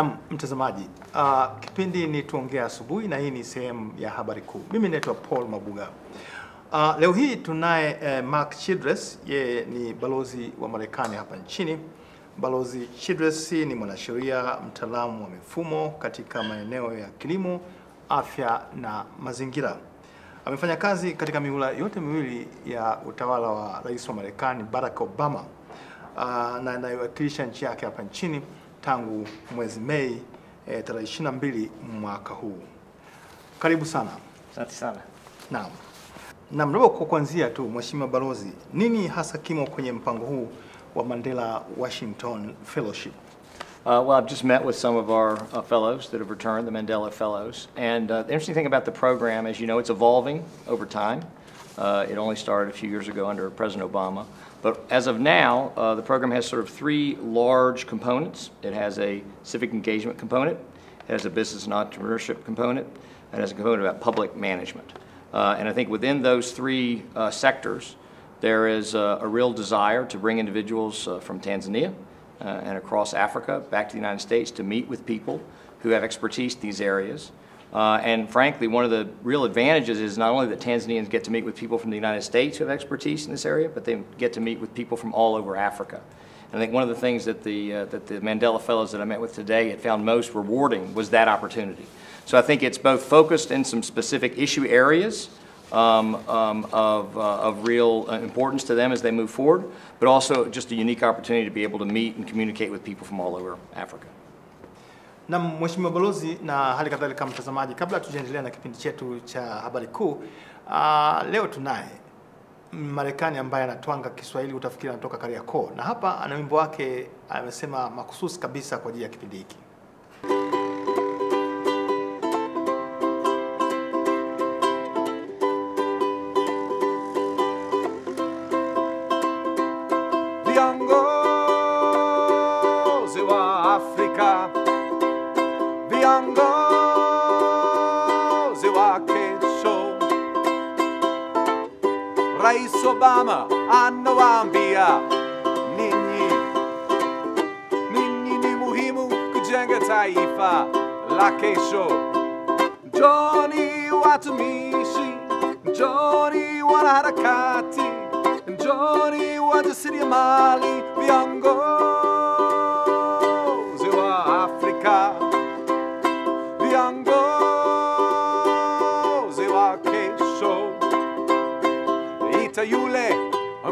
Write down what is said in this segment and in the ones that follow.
Naam, mtazamaji, uh, kipindi ni tuongea asubuhi na hii ni sehemu ya habari kuu. Mimi naitwa Paul Mabuga. Uh, leo hii tunaye eh, Mark Childress, yeye ni balozi wa Marekani hapa nchini. Balozi Childress ni mwanasheria mtaalamu wa mifumo katika maeneo ya kilimo, afya na mazingira. Amefanya kazi katika mihula yote miwili ya utawala wa rais wa Marekani Barack Obama uh, na anayewakilisha nchi yake hapa nchini tangu mwezi Mei eh, tarehe 22 mwaka huu. Karibu sana. Asante sana. Naam. Labda kwa kuanzia tu, Mheshimiwa Balozi, nini hasa kimo kwenye mpango huu wa Mandela Washington Fellowship? Uh, well, I've just met with some of our uh, fellows that have returned, the Mandela Fellows. And uh, the interesting thing about the program, as you know, it's evolving over time. Uh, it only started a few years ago under President Obama. But as of now, uh, the program has sort of three large components. It has a civic engagement component, it has a business and entrepreneurship component, and it has a component about public management. Uh, and I think within those three uh, sectors, there is uh, a real desire to bring individuals uh, from Tanzania and across Africa back to the United States to meet with people who have expertise in these areas. Uh, and frankly, one of the real advantages is not only that Tanzanians get to meet with people from the United States who have expertise in this area, but they get to meet with people from all over Africa. And I think one of the things that the, uh, that the Mandela Fellows that I met with today had found most rewarding was that opportunity. So I think it's both focused in some specific issue areas um, um, of, uh, of real uh, importance to them as they move forward, but also just a unique opportunity to be able to meet and communicate with people from all over Africa. Na Mheshimiwa Balozi na hali kadhalika mtazamaji, kabla tujaendelea na kipindi chetu cha habari kuu, uh, leo tunaye Marekani ambaye anatwanga Kiswahili utafikiri anatoka Kariakoo, na hapa ana wimbo wake amesema makususi kabisa kwa ajili ya kipindi hiki. Rais Obama anawaambia ninyi, ninyi ni muhimu kujenga taifa la kesho. Njoni watumishi, njoni wanaharakati, njoni wajasiriamali, viongozi Ita yule,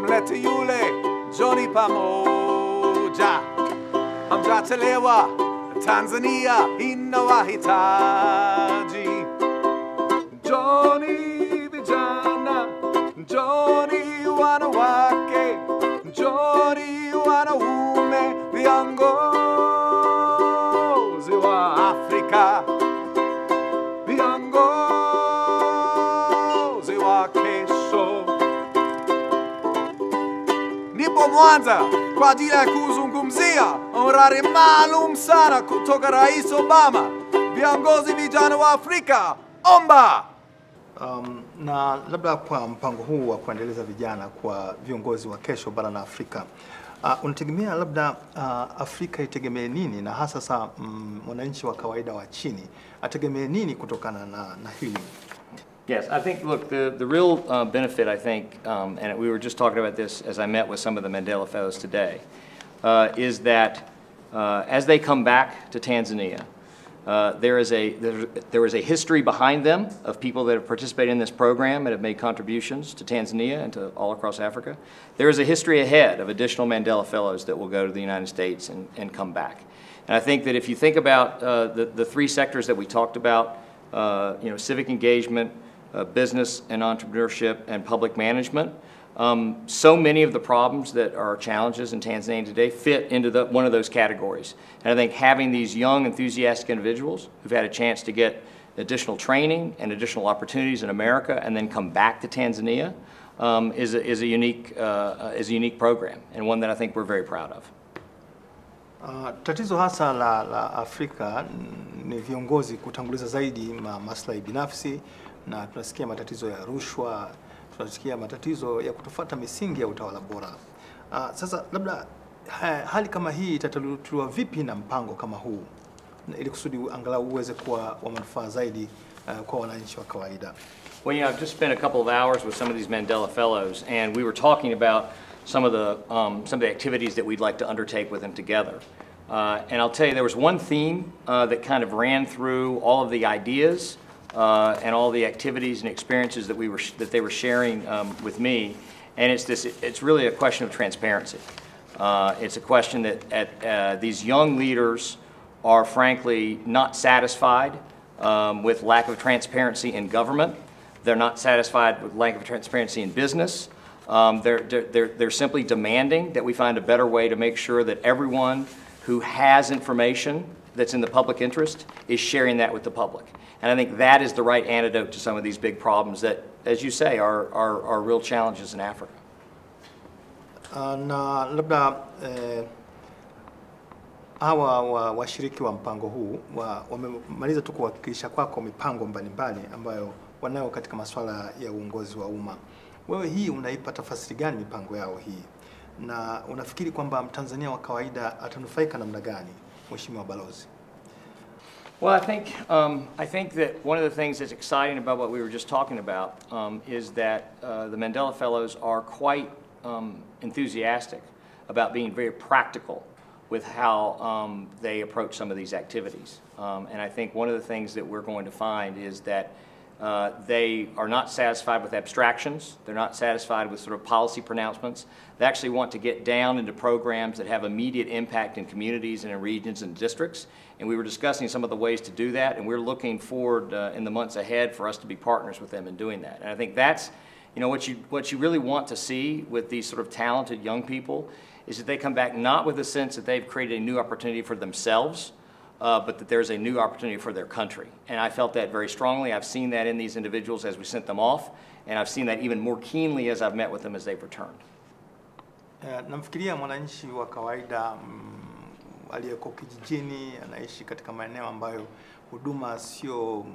mlete yule, njoni pamoja, hamjachelewa. Tanzania. Inawahitaji. Njoni vijana, njoni wanawake, njoni wanaume, viongozi wa Afrika, viongozi. Nipo Mwanza kwa ajili ya kuzungumzia mradi maalum sana kutoka Rais Obama, viongozi vijana wa Afrika, omba Um, na labda kwa mpango huu wa kuendeleza vijana kwa viongozi wa kesho barani Afrika uh, unategemea labda uh, Afrika itegemee nini na hasa sa mm, mwananchi wa kawaida wa chini ategemee nini kutokana na, na hili? Yes, I think, look, the, the real uh, benefit, I think, um, and we were just talking about this as I met with some of the Mandela Fellows today, uh, is that uh, as they come back to Tanzania, uh, there is a there, there is a history behind them of people that have participated in this program and have made contributions to Tanzania and to all across Africa. There is a history ahead of additional Mandela Fellows that will go to the United States and, and come back. And I think that if you think about uh, the, the three sectors that we talked about, uh, you know, civic engagement, uh, business and entrepreneurship, and public management, um, so many of the problems that are challenges in Tanzania today fit into the, one of those categories. And I think having these young, enthusiastic individuals who've had a chance to get additional training and additional opportunities in America and then come back to Tanzania um, is, a, is, a unique, uh, is a unique program and one that I think we're very proud of. Uh, tatizo hasa la, la Afrika ni viongozi kutanguliza zaidi ma, maslahi binafsi na tunasikia matatizo ya rushwa, tunasikia matatizo ya kutofuata misingi ya utawala bora. Uh, sasa labda ha, hali kama hii itatatuliwa vipi na mpango kama huu? ili kusudi angalau uweze kuwa wa manufaa zaidi uh, kwa wananchi wa kawaida. Well, you know, I've just spent a couple of hours with some of these Mandela Fellows, and we were talking about some of the, um, some of the activities that we'd like to undertake with them together. Uh, and I'll tell you, there was one theme uh, that kind of ran through all of the ideas uh, and all the activities and experiences that we were, that they were sharing um, with me. And it's this, it's really a question of transparency. Uh, It's a question that at, uh, these young leaders are frankly not satisfied um, with lack of transparency in government. They're not satisfied with lack of transparency in business. Um, They're, they're, they're simply demanding that we find a better way to make sure that everyone who has information that's in the public interest is sharing that with the public. And I think that is the right antidote to some of these big problems that, as you say, are, are, are real challenges in Africa. Uh, na labda eh, hawa wa- washiriki wa mpango huu wa- wamemaliza tu kuwakilisha kwako mipango mbalimbali ambayo wanayo katika masuala ya uongozi wa umma. Wewe hii unaipa tafasiri gani mipango yao hii, na unafikiri kwamba mtanzania wa kawaida atanufaika namna gani, Mheshimiwa Balozi? Well, I think, um, I think that one of the things that's exciting about what we were just talking about um, is that uh, the Mandela Fellows are quite um, enthusiastic about being very practical with how um, they approach some of these activities. Um, and I think one of the things that we're going to find is that uh, they are not satisfied with abstractions. They're not satisfied with sort of policy pronouncements. They actually want to get down into programs that have immediate impact in communities and in regions and districts. And we were discussing some of the ways to do that, and we're looking forward uh, in the months ahead for us to be partners with them in doing that. And I think that's, you know, what you, what you really want to see with these sort of talented young people is that they come back not with a sense that they've created a new opportunity for themselves, uh, but that there's a new opportunity for their country. And I felt that very strongly. I've seen that in these individuals as we sent them off, and I've seen that even more keenly as I've met with them as they've returned. Eh, namfikiria mwananchi wa kawaida mm, aliyeko kijijini, anaishi katika maeneo ambayo huduma sio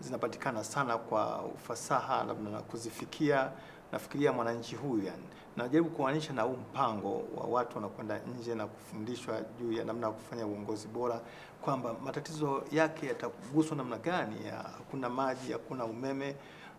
zinapatikana sana kwa ufasaha labda na kuzifikia. Nafikiria mwananchi huyu yani, najaribu kuanisha na huu mpango wa watu wanakwenda nje na kufundishwa juu ya namna ya kufanya uongozi bora, kwamba matatizo yake yataguswa namna gani, ya hakuna maji, hakuna umeme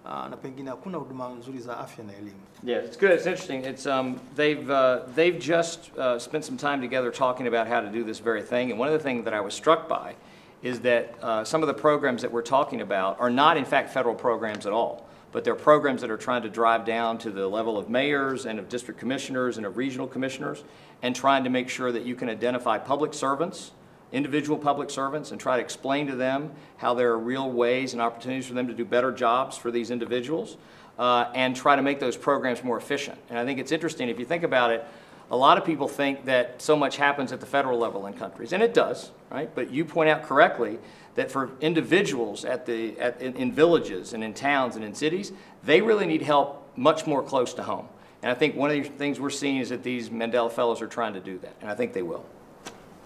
uh, na pengine hakuna huduma nzuri za afya na elimu. Yeah, it's good. It's interesting. It's um, they've uh, they've just uh, spent some time together talking about how to do this very thing. And one of the things that I was struck by is that uh, some of the programs that we're talking about are not, in fact, federal programs at all. But there are programs that are trying to drive down to the level of mayors and of district commissioners and of regional commissioners, and trying to make sure that you can identify public servants individual public servants and try to explain to them how there are real ways and opportunities for them to do better jobs for these individuals uh, and try to make those programs more efficient. And I think it's interesting, if you think about it, a lot of people think that so much happens at the federal level in countries, and it does, right? But you point out correctly that for individuals at the, at, in, in villages and in towns and in cities, they really need help much more close to home. And I think one of the things we're seeing is that these Mandela Fellows are trying to do that, and I think they will.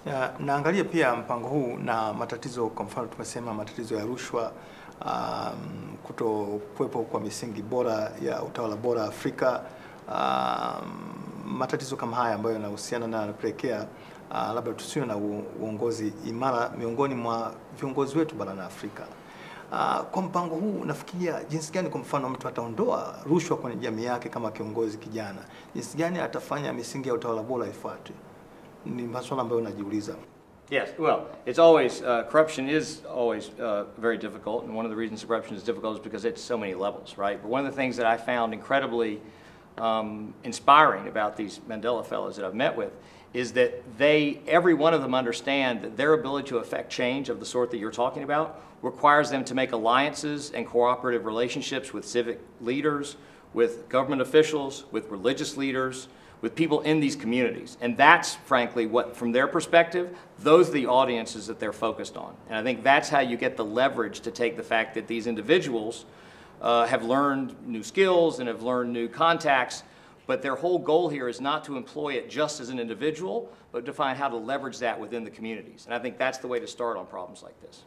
Na, naangalia pia mpango huu na matatizo, kwa mfano tumesema matatizo ya rushwa, um, kuto kuwepo kwa misingi bora ya utawala bora Afrika, um, matatizo kama haya ambayo yanahusiana na yanapelekea uh, labda tusiwe na uongozi imara miongoni mwa viongozi wetu barani Afrika. Uh, kwa mpango huu nafikiria jinsi gani kwa mfano mtu ataondoa rushwa kwenye jamii yake kama kiongozi kijana, jinsi gani atafanya misingi ya utawala bora ifuatwe ni maswala ambayo najiuliza. Yes, well, it's always, uh, corruption is always uh, very difficult, and one of the reasons corruption is difficult is because it's so many levels, right? But one of the things that I found incredibly um, inspiring about these Mandela Fellows that I've met with is that they, every one of them understand that their ability to affect change of the sort that you're talking about requires them to make alliances and cooperative relationships with civic leaders, with government officials, with religious leaders, with people in these communities. And that's frankly what, from their perspective, those are the audiences that they're focused on. And I think that's how you get the leverage to take the fact that these individuals uh, have learned new skills and have learned new contacts, but their whole goal here is not to employ it just as an individual, but to find how to leverage that within the communities. And I think that's the way to start on problems like this.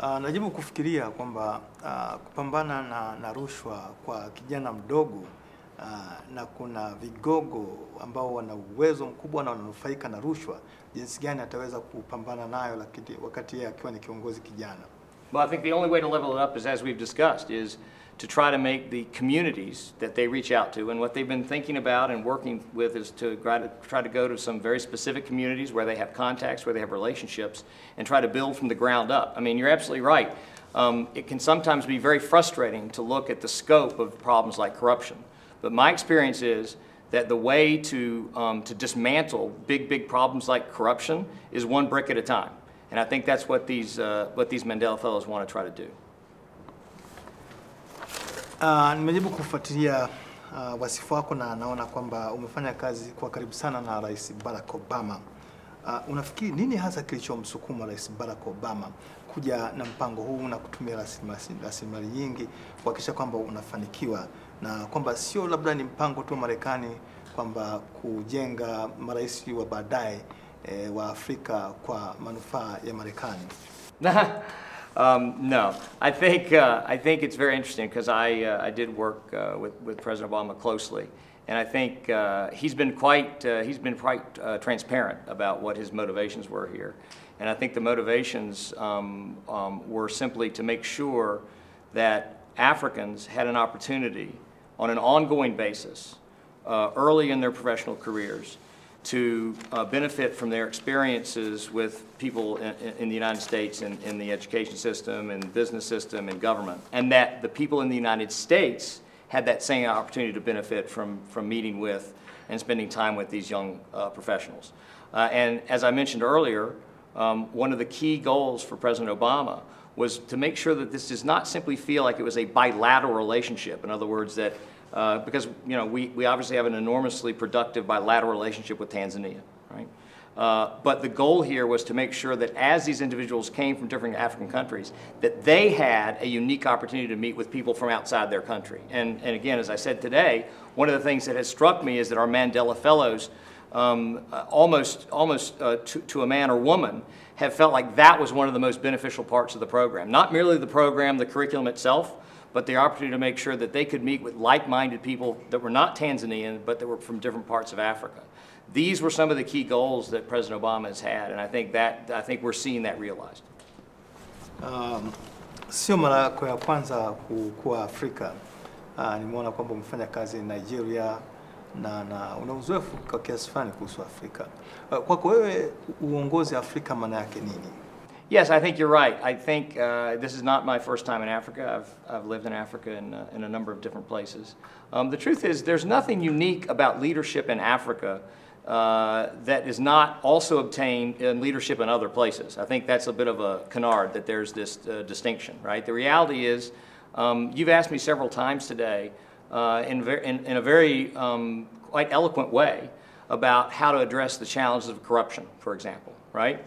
Uh, najaribu kufikiria kwamba uh, kupambana na, na rushwa kwa kijana mdogo uh, na kuna vigogo ambao wana uwezo mkubwa na wananufaika na rushwa, jinsi gani ataweza kupambana nayo lakini wakati yeye akiwa ni kiongozi kijana? Well, I think the only way to level it up is, as we've discussed, is to try to make the communities that they reach out to, and what they've been thinking about and working with is to try to, go to some very specific communities where they have contacts, where they have relationships, and try to build from the ground up. I mean, you're absolutely right. Um, it can sometimes be very frustrating to look at the scope of problems like corruption. But my experience is that the way to, um, to dismantle big, big problems like corruption is one brick at a time. And I think that's what these, uh, what these Mandela Fellows want to try to do. Uh, nimejaribu kufuatilia uh, wasifu wako na naona kwamba umefanya kazi kwa karibu sana na Rais Barack Obama. Uh, unafikiri nini hasa kilichomsukuma Rais Barack Obama kuja na mpango huu na kutumia rasilimali nyingi kuhakikisha kwamba unafanikiwa na kwamba sio labda ni mpango tu wa Marekani kwamba kujenga marais wa baadaye eh, wa Afrika kwa manufaa ya Marekani? um, no, I think uh, I think it's very interesting because I uh, I did work uh, with with President Obama closely, and I think uh, he's been quite uh, he's been quite uh, transparent about what his motivations were here, and I think the motivations um, um, were simply to make sure that Africans had an opportunity on an ongoing basis early in their professional careers to uh, benefit from their experiences with people in, in the United States in, in the education system and business system and government, and that the people in the United States had that same opportunity to benefit from, from meeting with and spending time with these young uh, professionals. Uh, and as I mentioned earlier, um, one of the key goals for President Obama was to make sure that this does not simply feel like it was a bilateral relationship. In other words, that uh, because you know we, we obviously have an enormously productive bilateral relationship with Tanzania, right? Uh, but the goal here was to make sure that as these individuals came from different African countries, that they had a unique opportunity to meet with people from outside their country. And, and again, as I said today, one of the things that has struck me is that our Mandela Fellows, um, uh, almost, almost uh, to, to a man or woman, have felt like that was one of the most beneficial parts of the program. Not merely the program, the curriculum itself, but the opportunity to make sure that they could meet with like-minded people that were not Tanzanian, but that were from different parts of Africa. These were some of the key goals that President Obama has had, and I think that I think we're seeing that realized. Um, sio mara yako ya kwanza ku- kuwa Afrika. Uh, nimeona kwamba umefanya kazi Nigeria na, na una uzoefu kwa kiasi fulani kuhusu Afrika. Uh, kwako wewe uongozi Afrika maana yake nini? Yes, I think you're right. I think uh, this is not my first time in Africa. I've, I've lived in Africa in, uh, in a number of different places. Um, the truth is, there's nothing unique about leadership in Africa uh, that is not also obtained in leadership in other places. I think that's a bit of a canard that there's this uh, distinction, right? The reality is, um, you've asked me several times today uh, in, ver- in, in a very um, quite eloquent way about how to address the challenges of corruption, for example, right?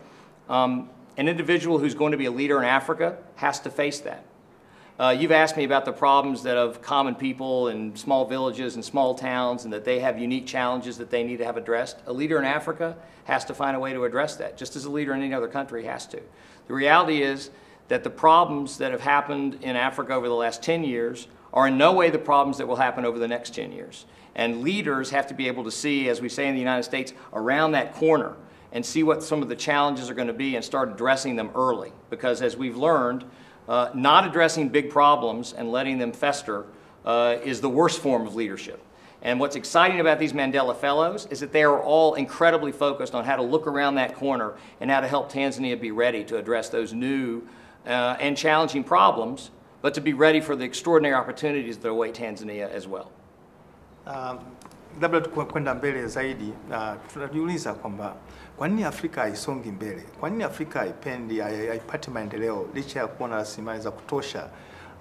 Um, an individual who's going to be a leader in Africa has to face that. Uh, you've asked me about the problems that of common people in small villages and small towns and that they have unique challenges that they need to have addressed. A leader in Africa has to find a way to address that, just as a leader in any other country has to. The reality is that the problems that have happened in Africa over the last 10 years are in no way the problems that will happen over the next 10 years. And leaders have to be able to see, as we say in the United States, around that corner and see what some of the challenges are going to be and start addressing them early. Because as we've learned, uh, not addressing big problems and letting them fester uh, is the worst form of leadership. And what's exciting about these Mandela Fellows is that they are all incredibly focused on how to look around that corner and how to help Tanzania be ready to address those new uh, and challenging problems, but to be ready for the extraordinary opportunities that await Tanzania as well. Um, labda kwenda mbele zaidi na tunajiuliza kwamba kwa nini Afrika haisongi mbele? Kwa nini Afrika haipendi haipati maendeleo licha ya kuwa na rasilimali za kutosha,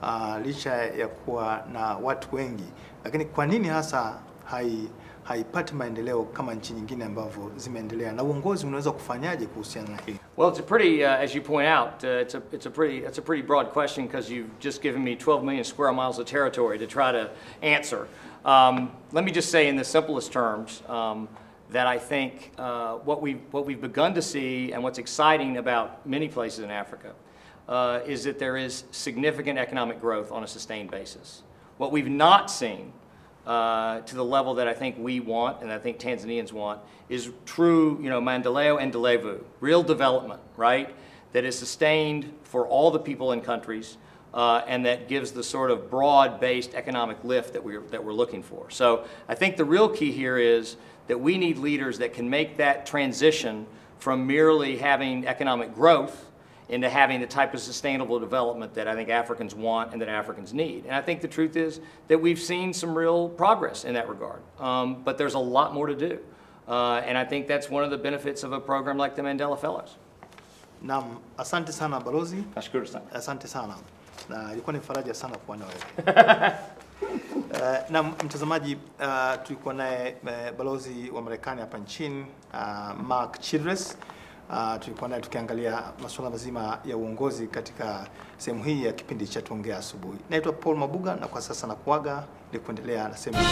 uh, licha ya kuwa na watu wengi, lakini kwa nini hasa hai haipati maendeleo kama nchi nyingine ambavyo zimeendelea, na uongozi unaweza kufanyaje kuhusiana na hili? Well, it's a pretty, uh, as you point out, uh, it's a it's a pretty it's a pretty broad question because you've just given me 12 million square miles of territory to try to answer. Um, let me just say in the simplest terms um, that I think uh, what we what we've begun to see and what's exciting about many places in Africa uh, is that there is significant economic growth on a sustained basis. What we've not seen uh, to the level that I think we want and I think Tanzanians want is true, you know, Maendeleo Endelevu, real development, right? That is sustained for all the people in countries uh, and that gives the sort of broad-based economic lift that we're, that we're looking for. So I think the real key here is that we need leaders that can make that transition from merely having economic growth into having the type of sustainable development that I think Africans want and that Africans need. And I think the truth is that we've seen some real progress in that regard, um, but there's a lot more to do. Uh, and I think that's one of the benefits of a program like the Mandela Fellows. Naam, asante sana balozi, Nashukuru sana. asante sana na ilikuwa ni faraja sana kuwa na wewe. Uh, na mtazamaji, uh, tulikuwa naye uh, balozi wa Marekani hapa nchini uh, Mark Childress. Uh, tulikuwa naye tukiangalia masuala mazima ya uongozi katika sehemu hii ya kipindi cha Tuongea Asubuhi. Naitwa Paul Mabuga na kwa sasa nakuaga ili kuendelea na sehemu.